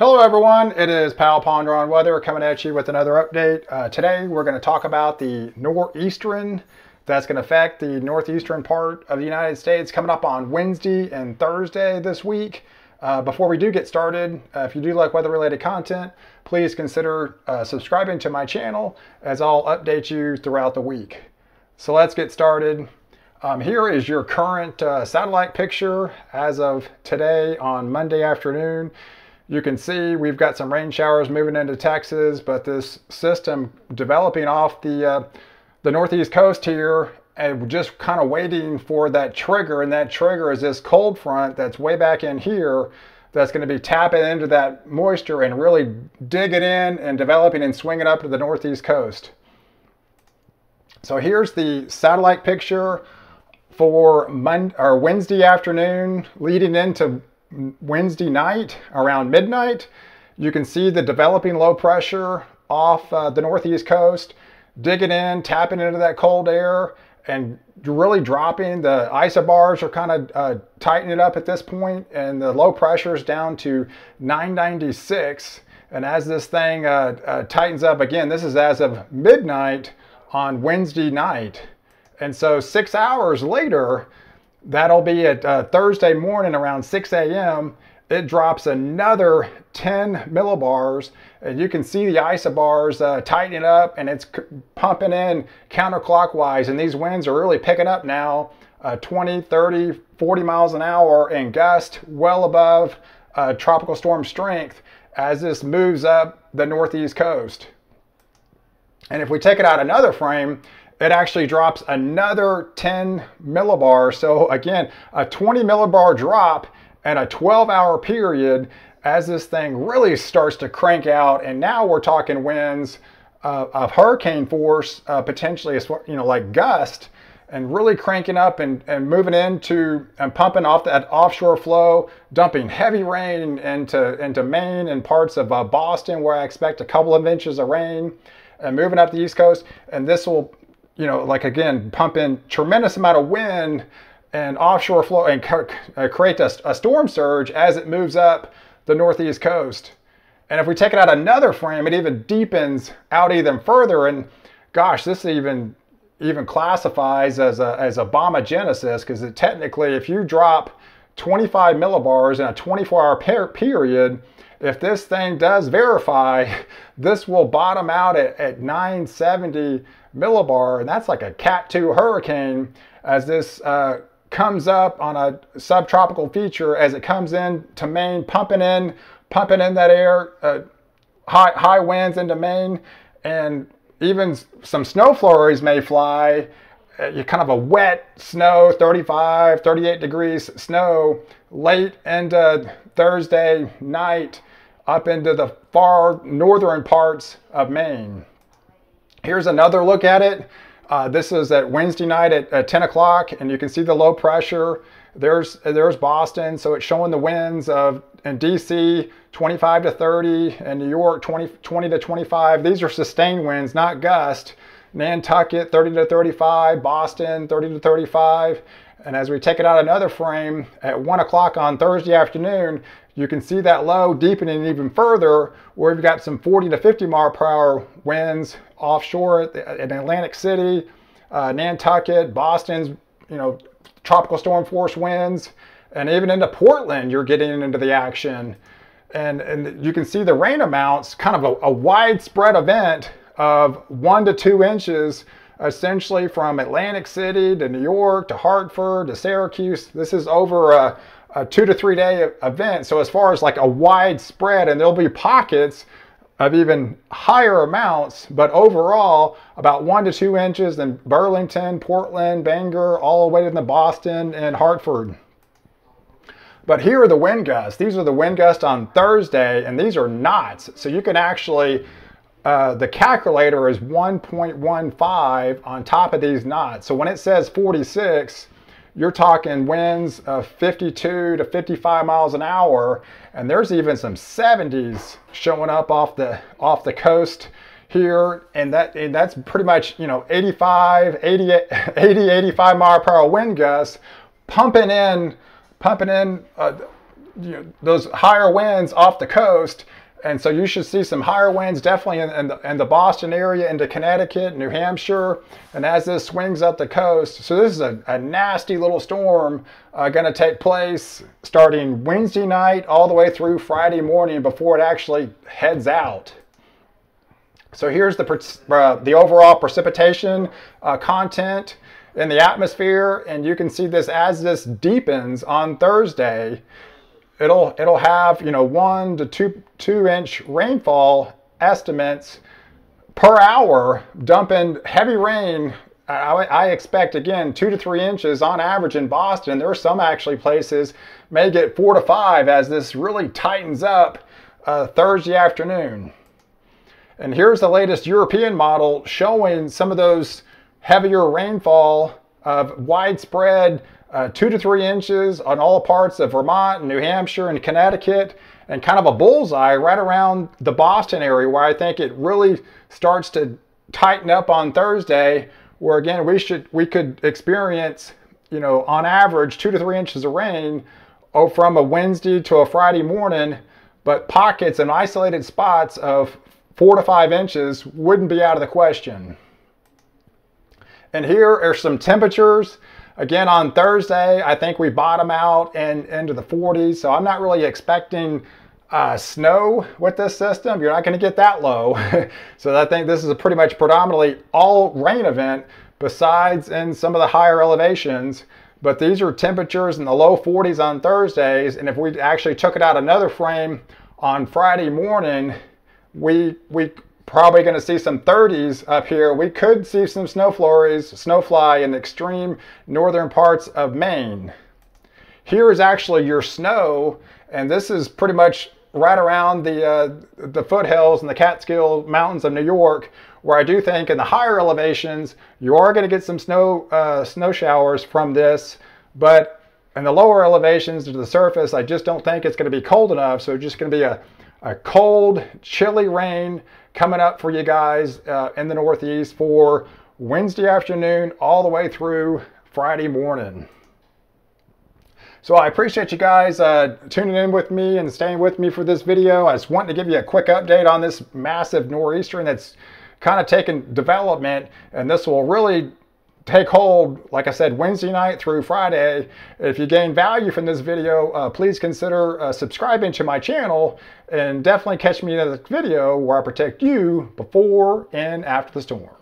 Hello everyone, it is POW Ponder on Weather coming at you with another update. Uh, today we're going to talk about the nor'eastern that's going to affect the northeastern part of the United States coming up on Wednesday and Thursday this week. Uh, before we do get started, uh, if you do like weather related content, please consider uh, subscribing to my channel as I'll update you throughout the week. So let's get started. Um, here is your current uh, satellite picture as of today on Monday afternoon. You can see we've got some rain showers moving into Texas, but this system developing off the, uh, the northeast coast here and just kind of waiting for that trigger. And that trigger is this cold front that's way back in here that's going to be tapping into that moisture and really digging in and developing and swinging up to the northeast coast. So here's the satellite picture for Monday or Wednesday afternoon leading into Wednesday night around midnight. You can see the developing low pressure off uh, the northeast coast, digging in, tapping into that cold air, and really dropping. The isobars are kind of uh, tightening up at this point, and the low pressure is down to 996. And as this thing uh, uh, tightens up again, this is as of midnight on Wednesday night. And so six hours later, That'll be at uh, Thursday morning around 6 a.m. It drops another 10 millibars, and you can see the isobars uh, tightening up, and it's pumping in counterclockwise. And these winds are really picking up now uh, 20, 30, 40 miles an hour, and gust well above uh, tropical storm strength as this moves up the northeast coast. And if we take it out another frame, it actually drops another 10 millibar. So again, a 20 millibar drop and a 12 hour period as this thing really starts to crank out. And now we're talking winds uh, of hurricane force, uh, potentially, you know, like gust and really cranking up and, and moving into and pumping off that offshore flow, dumping heavy rain into, into Maine and parts of uh, Boston where I expect a couple of inches of rain and moving up the East Coast. And this will you know, like again, pump in tremendous amount of wind and offshore flow and uh, create a, a storm surge as it moves up the northeast coast. And if we take it out another frame, it even deepens out even further. And gosh, this even even classifies as a as a bombogenesis because it technically, if you drop 25 millibars in a 24-hour period, if this thing does verify, this will bottom out at, at 970 millibar, and that's like a Cat 2 hurricane as this uh, comes up on a subtropical feature as it comes in to Maine, pumping in, pumping in that air, uh, high, high winds into Maine, and even some snow flurries may fly. Uh, kind of a wet snow, 35, 38 degrees snow late into Thursday night up into the far northern parts of Maine. Here's another look at it. Uh, this is at Wednesday night at, at 10 o'clock, and you can see the low pressure. There's there's Boston, so it's showing the winds of in DC 25 to 30, and New York 20, 20 to 25. These are sustained winds, not gust. Nantucket 30 to 35, Boston 30 to 35. And as we take it out another frame at 1 o'clock on Thursday afternoon, you can see that low deepening even further where we've got some 40 to 50 mile per hour winds offshore in Atlantic City, uh, Nantucket, Boston's, you know, tropical storm force winds, and even into Portland, you're getting into the action. And, and you can see the rain amounts, kind of a, a widespread event of one to two inches, essentially from Atlantic City to New York to Hartford to Syracuse. This is over a, a two to three day event. So as far as like a wide spread, and there'll be pockets of even higher amounts, but overall about one to two inches in Burlington, Portland, Bangor, all the way to the Boston and Hartford. But here are the wind gusts. These are the wind gusts on Thursday, and these are knots. So you can actually, uh, the calculator is 1.15 on top of these knots. So when it says 46, you're talking winds of 52 to 55 miles an hour and there's even some 70s showing up off the off the coast here and that and that's pretty much you know 85 80 80 85 mile per hour wind gusts pumping in pumping in uh, you know, those higher winds off the coast. And so you should see some higher winds definitely in, in, the, in the Boston area into Connecticut, New Hampshire. And as this swings up the coast, so this is a, a nasty little storm uh, going to take place starting Wednesday night all the way through Friday morning before it actually heads out. So here's the, uh, the overall precipitation uh, content in the atmosphere. And you can see this as this deepens on Thursday it'll it'll have you know one to two two inch rainfall estimates per hour, dumping heavy rain. I, I, expect again two to three inches on average in Boston. There are some actually places may get four to five as this really tightens up uh, Thursday afternoon. And here's the latest European model showing some of those heavier rainfall of widespread uh, two to three inches on all parts of Vermont and New Hampshire and Connecticut, and kind of a bullseye right around the Boston area where I think it really starts to tighten up on Thursday, where again we should we could experience, you know, on average two to three inches of rain oh, from a Wednesday to a Friday morning, but pockets and isolated spots of four to five inches wouldn't be out of the question. And here are some temperatures Again, on Thursday, I think we bottom out and into the 40s. So I'm not really expecting uh, snow with this system. You're not going to get that low. so I think this is a pretty much predominantly all rain event besides in some of the higher elevations. But these are temperatures in the low 40s on Thursdays. And if we actually took it out another frame on Friday morning, we, we probably going to see some 30s up here. We could see some snow flurries, snowfly in the extreme northern parts of Maine. Here is actually your snow, and this is pretty much right around the, uh, the foothills and the Catskill Mountains of New York, where I do think in the higher elevations, you are going to get some snow, uh, snow showers from this, but in the lower elevations to the surface, I just don't think it's going to be cold enough. So it's just going to be a, a cold, chilly rain coming up for you guys uh, in the Northeast for Wednesday afternoon all the way through Friday morning. So I appreciate you guys uh, tuning in with me and staying with me for this video. I just wanted to give you a quick update on this massive nor'easter that's kind of taken development and this will really take hold, like I said, Wednesday night through Friday. If you gain value from this video, uh, please consider uh, subscribing to my channel and definitely catch me in the video where I protect you before and after the storm.